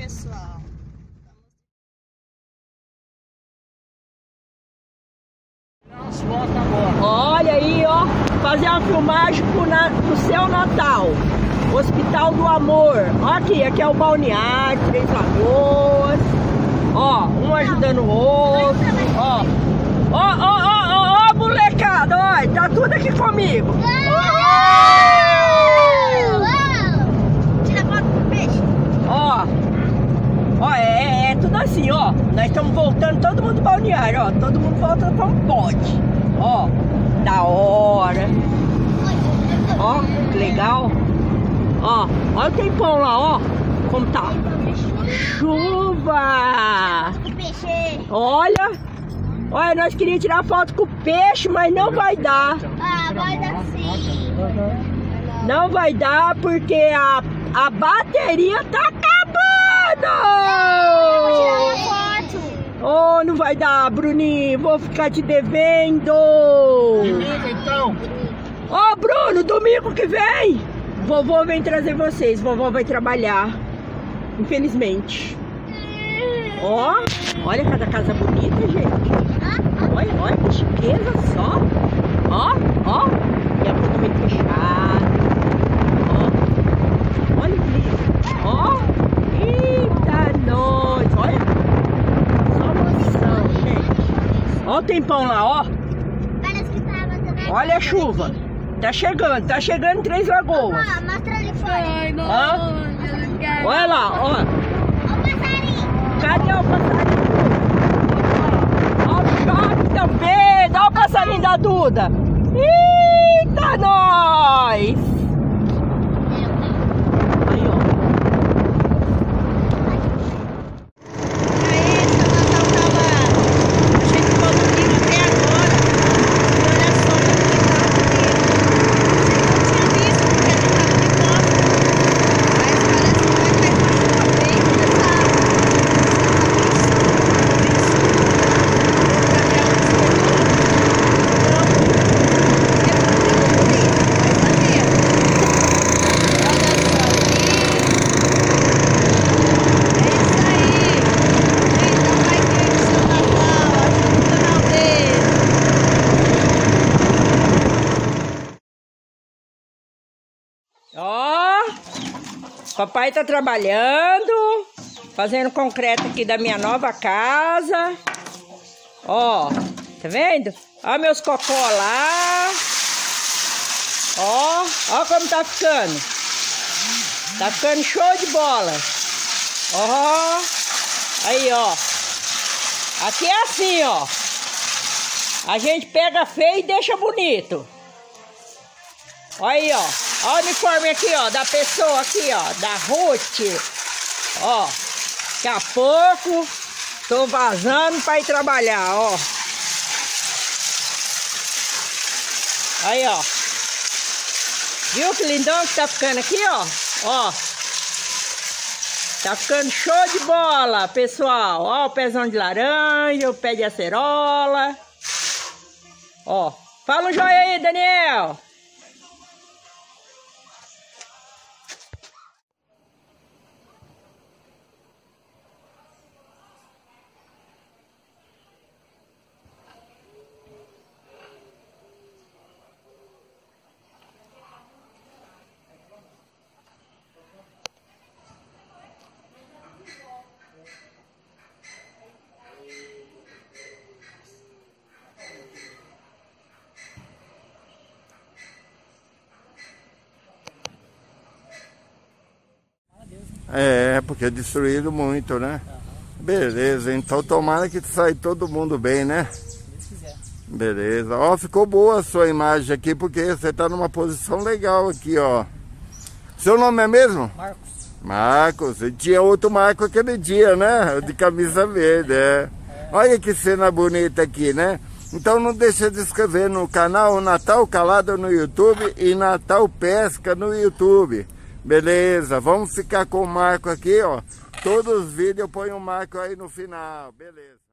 pessoal. Olha aí, ó, fazer uma filmagem pro, na, pro seu Natal. Hospital do Amor. Ó aqui, aqui é o balneário, Três Lagoas. Ó, um ajudando o outro. Ó, ó, ó, ó, ó, ó, molecada, ó, tá tudo aqui comigo. Tira foto do peixe. Ó, ó, é, é, é tudo assim, ó. Nós todo mundo balneário, ó. Todo mundo voltando pra um pote. Ó, da hora. Ó, que legal. Ó, olha o tempão lá, ó. Como tá. Chuva! Olha. Olha, nós queríamos tirar foto com o peixe, mas não vai dar. Ah, vai dar sim. Não vai dar porque a, a bateria tá acabando! Oh, não vai dar, Bruninho. Vou ficar te devendo. então. Ô, Bruno, domingo que vem, vovô vem trazer vocês. Vovó vai trabalhar. Infelizmente. Ó, olha cada casa bonita, gente. Olha, olha que chiqueza só. Ó, ó. E a porta bem fechada. Ó. Olha que lindo. Ó. Eita, nós. Olha. Só emoção, o tempão lá, ó. Parece que tava também. Olha a chuva. Tá chegando, tá chegando em Três Lagoas. Ó, mostra ali fora. Hã? Olha lá, ó. Ó o passarinho. Cadê o passarinho? Ó o choque também. Dá o passarinho da Duda. Eita, nós! Papai tá trabalhando, fazendo concreto aqui da minha nova casa. Ó, tá vendo? Ó meus cocó lá. Ó, ó como tá ficando. Tá ficando show de bola. Ó, aí ó. Aqui é assim, ó. A gente pega feio e deixa bonito. Olha aí, ó. Olha o uniforme aqui, ó, da pessoa aqui, ó, da Ruth. Ó, daqui a pouco tô vazando pra ir trabalhar, ó. Aí, ó. Viu que lindão que tá ficando aqui, ó? Ó. Tá ficando show de bola, pessoal. Ó, o pezão de laranja, o pé de acerola. Ó. Fala um joia aí, Daniel. É, porque é destruído muito, né? Beleza, então tomara que saia todo mundo bem, né? Beleza. Ó, ficou boa a sua imagem aqui, porque você tá numa posição legal aqui, ó. Seu nome é mesmo? Marcos. Marcos. E tinha outro Marco aquele dia, né? De camisa verde, é. Olha que cena bonita aqui, né? Então não deixa de inscrever no canal Natal Calado no YouTube e Natal Pesca no YouTube. Beleza, vamos ficar com o Marco aqui, ó. Todos os vídeos eu ponho o Marco aí no final, beleza.